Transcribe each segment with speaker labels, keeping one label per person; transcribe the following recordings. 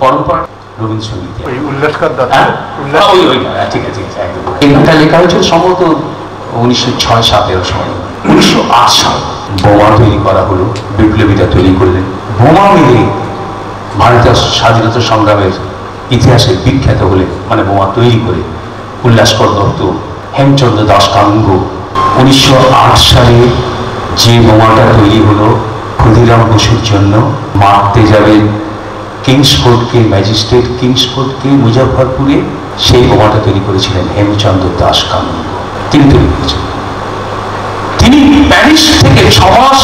Speaker 1: পরম্পরা রবীন্দ্রসঙ্গীত। হ্যাঁ? হ্যাঁ, ঠিক আছে ঠিক আছে এটা লেখা সম্ভবত উনিশশো ছয় সাতের সময়। উনিশশো আট সাল বোমা তৈরি করা হলো বিপ্লবীরা তৈরি করলেন। বোমা মেরে ভারতের স্বাধীনতা সংগ্রামের ইতিহাসে বিখ্যাত হলে মানে বোমা তৈরি করে উল্লাসকর দত্ত হেমচন্দ্র দাস কাঙ্গ। উনিশশো আট সালে যে বোমাটা তৈরি হলো ক্ষুদিরাম বসুর জন্য মারতে যাবেন কিংসফোর্ডকে ম্যাজিস্ট্রেট কিংসফোর্ডকে মুজাফরপুরে সেই বোমাটা তৈরি করেছিলেন হেমচন্দ্র দাস কানন্দ তিনি তৈরি করেছিলেন। তিনি প্যারিস থেকে ছ মাস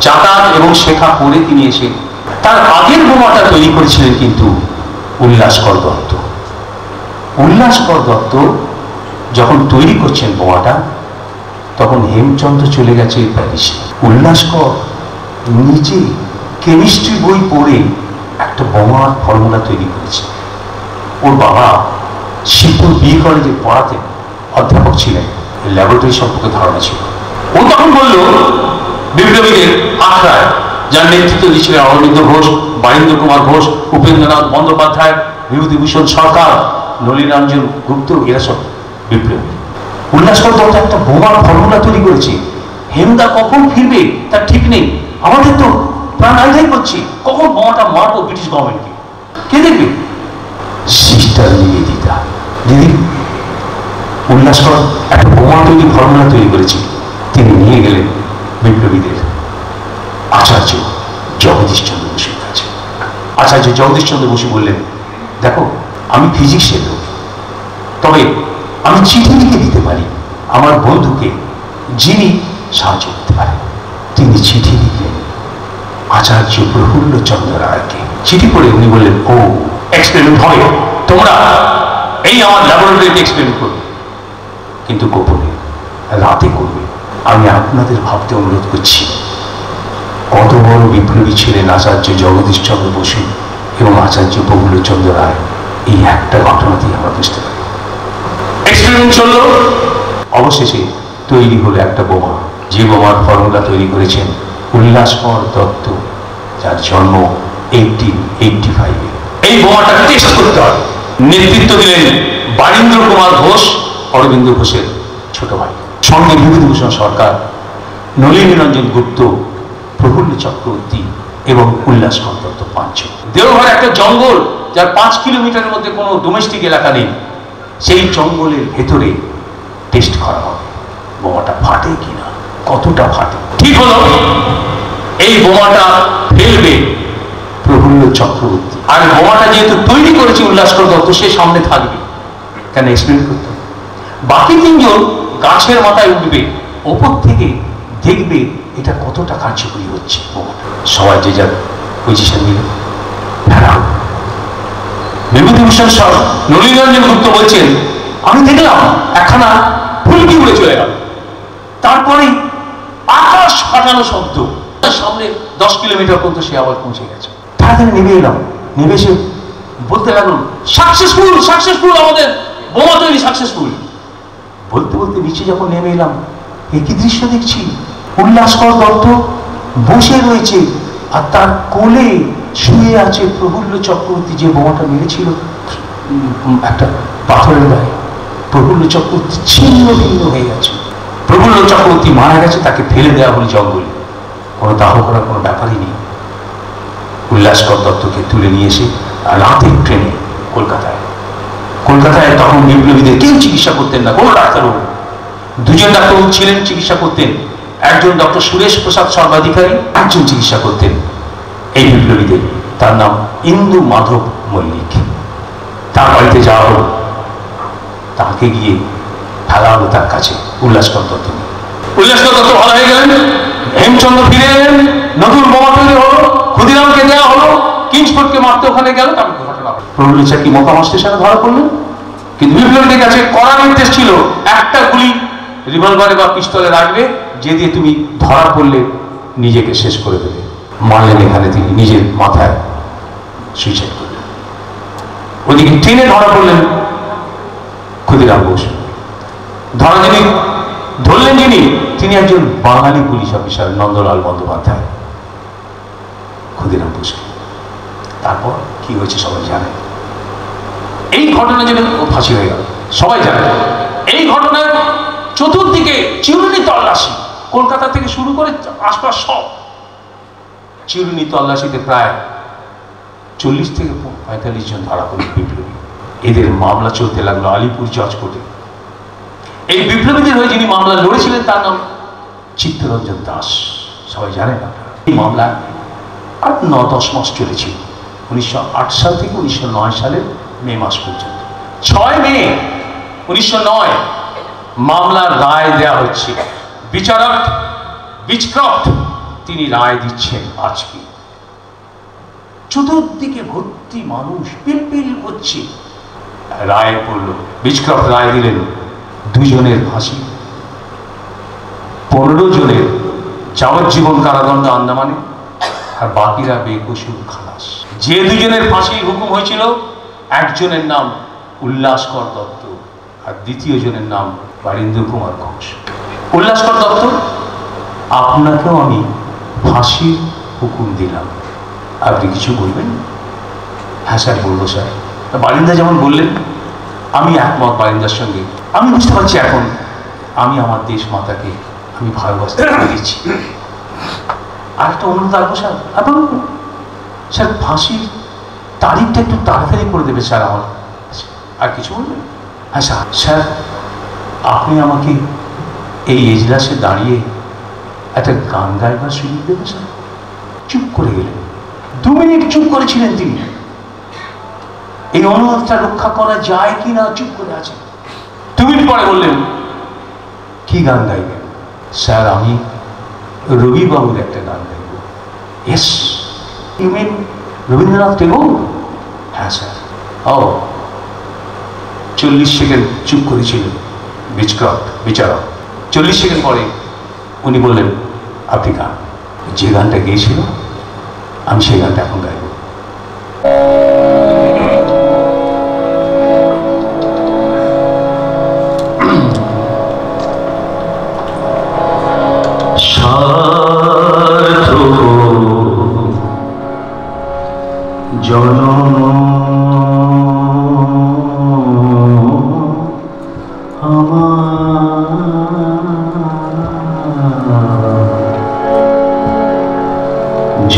Speaker 1: যাতায়াত এবং শেখা করে তিনি এসে তার আগের বোমাটা তৈরি করেছিলেন কিন্তু উল্লাসকর দত্ত। উল্লাসকর দত্ত যখন তৈরি করছেন বোমাটা, তখন হেমচন্দ্র চলে গেছে প্যারিসে। উল্লাসকর নিজে কেমিস্ট্রি বই পড়ে একটা বোমার ফর্মুলা তৈরি করেছে। ওর বাবা শিবপুর বিয়ে কলেজে পড়াতেন অধ্যাপক ছিলেন। ল্যাবরেটরি সম্পর্কে ধারণা ছিল। ও তখন বলল বিপ্লবীদের আখড়ায় যার নেতৃত্ব দিয়েছিলেন অরবিন্দ ঘোষ, বারীন্দ্র কুমার ঘোষ, উপেন্দ্রনাথ বন্দ্যোপাধ্যায়, বিভূতিভূষণ সরকার, নলিনাঞ্জন গুপ্ত, এরা সব বিপ্লবী। উল্লাসকর দত্ত একটা বোমার ফর্মুলা তৈরি করেছে। হেমদা কখন ফিরবে তার ঠিক নেই। আমাদের তো করছে। কখন বোমাটা মারবো ব্রিটিশ গভর্নমেন্টকে কে? সিস্টার দিদি। একটা বোমা তৈরি, ফর্মুলা তৈরি তিনি নিয়ে গেলেন বিপ্লবীদের। আচার্য বসুর কাছে। আচার্য জগদীশচন্দ্র বসু বললেন, দেখো, আমি ফিজিক্সের লোক। তবে আমি চিঠি লিখে দিতে পারি। আমার বন্ধুকে যিনি সাহায্য করতে পারেন। তিনি চিঠি আচার্য প্রফুল্ল চন্দ্র রায়কে। চিঠি পড়ে উনি বললেন, ও এক্সপেরিমেন্ট হয় তোমরা এই আমার ল্যাবরেটরিতে এক্সপেরিমেন্ট করবে। কিন্তু গোপনে রাতে করবে আমি আপনাদের ভাবতে অনুরোধ করছি, কত বড় বিপ্লবী ছিলেন আচার্য জগদীশচন্দ্র বসু এবং আচার্য প্রফুল্লচন্দ্র রায়। এই একটা ঘটনাতেই আমরা বুঝতে পারি। এক্সপেরিমেন্ট চলল। অবশেষে তৈরি হলো একটা বোমা। যে বোমার ফর্মুলা তৈরি করেছেন উল্লাসকর দত্ত, যার জন্ম এইটিন এইটটি ফাইভে এই বোমাটা টেস্ট করতে হবে নেতৃত্ব দিলেন বারীন্দ্র কুমার ঘোষ, অরবিন্দ ঘোষের ছোট ভাই। সঙ্গে বিভূতিভূষণ সরকার, নলিনী রঞ্জন গুপ্ত, প্রফুল্ল চক্রবর্তী এবং উল্লাসকর দত্ত পাঁচ দেওঘর একটা জঙ্গল, যার পাঁচ কিলোমিটারের মধ্যে কোনো ডোমেস্টিক এলাকা নেই। সেই জঙ্গলের ভেতরে টেস্ট করা হবে। বোমাটা ফাটে কিনা? কতটা ফাটে? ঠিক হলো। এই বোমাটা ফেলবে। প্রফুল্ল চক্রবর্তী। আর বোমাটা যেহেতু তৈরি করেছে উল্লাসকর দত্ত সে সামনে থাকবে। কেন এক্সপ্লেন করতে? বাকি তিনজন গাছের মাথায় উঠবে ওপর থেকে দেখবে এটা কতটা কার্যকরী হচ্ছে বোমাটা। সবাই যে যার পজিশন নিল। ফেরা বিভূতিভূষণ সর নলিনরঞ্জন গুপ্ত বলছেন আমি দেখলাম একখানা ফুলকি উড়ে চলে গেল। তারপরে আকাশ ফাটানো শব্দ। তার সামনে দশ কিলোমিটার পর্যন্ত সে আবার পৌঁছে গেছে। তাড়াতাড়ি নেমে এলাম। নেমে এসে বলতে লাগল সাকসেসফুল সাকসেসফুল আমাদের বোমা তৈরি সাকসেসফুল বলতে বলতে নিচে যখন নেমে এলাম, একই দৃশ্য দেখছি। উল্লাসকর দত্ত বসে রয়েছে আর তার কোলে শুয়ে আছে প্রফুল্ল চক্রবর্তী যে বোমাটা মেরেছিল। একটা পাথরের গায়ে। প্রফুল্ল চক্রবর্তী ছিন্ন ভিন্ন হয়ে গেছে। প্রফুল্ল চক্রবর্তী মারা গেছে, তাকে ফেলে দেওয়া হলো জঙ্গলে। কোনো দাহ করার কোনো ব্যাপারই নেই। উল্লাসকর দত্তকে তুলে নিয়ে এসে রাতের ট্রেনে কলকাতায়। কলকাতায় তখন বিপ্লবীদের কেউ চিকিৎসা করতেন না, কোনো ডাক্তারবাবু। দুজন ডাক্তারবাবু ছিলেন, চিকিৎসা করতেন। একজন ডক্টর সুরেশ প্রসাদ সর্বাধিকারী, একজন চিকিৎসা করতেন। এই বিপ্লবীদের, তার নাম ইন্দু মাধব মল্লিক। তার বাড়িতে যাওয়া হলো। তাকে গিয়ে ফেলা হলো তার কাছে। উল্লাসকর দত্ত উল্লাসকর দত্ত ভালো হয়ে গেলেন হেমচন্দ্র ফিরে এলেন। নতুন বোমা তৈরি হলো। ক্ষুদিরামকে দেওয়া হলো। কিংসফোর্ডকে মারতে ওখানে গেল। তারপর ঘটনা প্রফুল্ল কি স্টেশনে ধরা পড়লেন কিন্তু বিপ্লবীদের কাছে কড়া নির্দেশ ছিল একটা গুলি রিভলভারে বা পিস্তলে রাখবে যে দিয়ে তুমি ধরা পড়লে নিজেকে শেষ করে দেবে। মারলেন এখানে তিনি নিজের মাথায় সুইসাইড করলেন। ওদিকে ট্রেনে ধরা পড়লেন ক্ষুদিরাম ঘোষ। ধরা যিনি ধরলেন যিনি, তিনি একজন বাঙালি পুলিশ অফিসার নন্দলাল বন্দ্যোপাধ্যায়। ক্ষুদিরাম ঘোষকে তারপর কি হয়েছে সবাই জানে। এই ঘটনা ও ফাঁসি হয়ে গেল। সবাই জানে। এই ঘটনার চতুর্দিকে চিরুনি তল্লাশি। কলকাতা থেকে শুরু করে আশপাশ সব। চিরুনি তল্লাশিতে প্রায় চল্লিশ থেকে পঁয়তাল্লিশ জন ধরা পড়ল বিপ্লবী এদের মামলা চলতে লাগল আলিপুর জজ কোর্টে এই বিপ্লবীদের হয়ে যিনি মামলা লড়েছিলেন, তার নাম চিত্তরঞ্জন দাস। সবাই জানেন এই মামলা আর ন, দশ মাস চলেছিল। উনিশশো আট সাল থেকে উনিশশো নয় সালের মে মাস পর্যন্ত। ছয় মে উনিশশো নয় মামলার রায় দেয়া হচ্ছে। বিচারক বিচক্রফট, তিনি রায় দিচ্ছেন আজকে। চতুর্দিকে ভর্তি মানুষ পিলপিল করছে। রায় পড়ল। বিচক্রফট রায় দিলেন। দুজনের ফাঁসি পনেরো জনের যাবজ্জীবন কারাদণ্ড আন্দামানে, আর বাকিরা বেকসুর খালাস। যে দুজনের ফাঁসির হুকুম হয়েছিল, একজনের নাম উল্লাসকর দত্ত, আর দ্বিতীয় জনের নাম বারীন্দ্র কুমার ঘোষ। উল্লাসকর দত্ত, আপনাকেও আমি ফাঁসির হুকুম দিলাম। আপনি কিছু বলবেন? হ্যাঁ স্যার, বলব স্যার। বারিন্দা যেমন বললেন আমি একমত বারিন্দার সঙ্গে। আমি বুঝতে পারছি এখন, আমি আমার দেশ মাতাকে আমি ভালোবাসতে দিচ্ছি আর একটা অনুরোধ রাখব, স্যার। আপনি স্যার, ফাঁসির তারিখটা একটু তাড়াতাড়ি করে দেবে, স্যার, আমার আর কিছু বলবেন? হ্যাঁ স্যার। স্যার, আপনি আমাকে এই এজলাসে দাঁড়িয়ে একটা গান গাইবার সুযোগ দেবেন, স্যার? চুপ করে গেলেন। দু মিনিট চুপ করেছিলেন তিনি। এই অনুরোধটা রক্ষা করা যায় কি না চুপ করে আছেন দু মিনিট পরে বললেন কি গান গাইবেন স্যার আমি রবিবাবুর একটা গান গাইব। ইউ মিন রবীন্দ্রনাথ টেগোর হ্যাঁ স্যার। ও চল্লিশ সেকেন্ড চুপ করেছিল। বিচক্রফট বিচারক। চল্লিশ সেকেন্ড পরে উনি বললেন আপনি গান যে গানটা গেয়েছিল আমি সেই গানটা এখন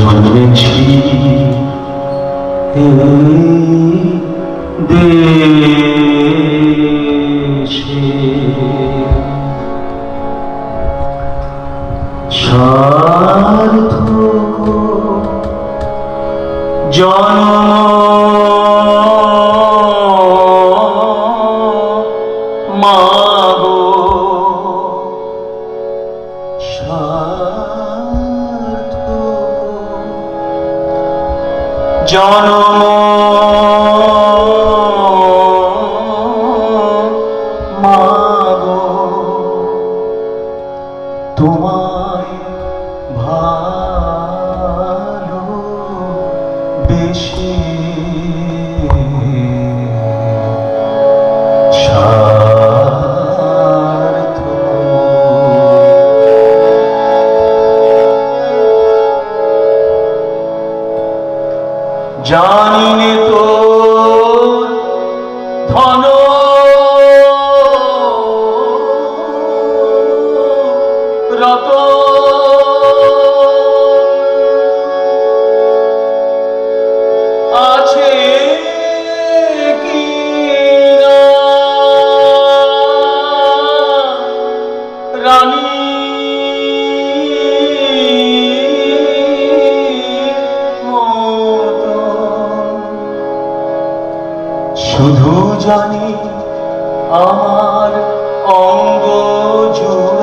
Speaker 1: জন্মেছি দেশে জন্ম জন্ম জানি নে তো ধন। রত। আছে কি রানী জানি আমার অঙ্গ জোড়ায়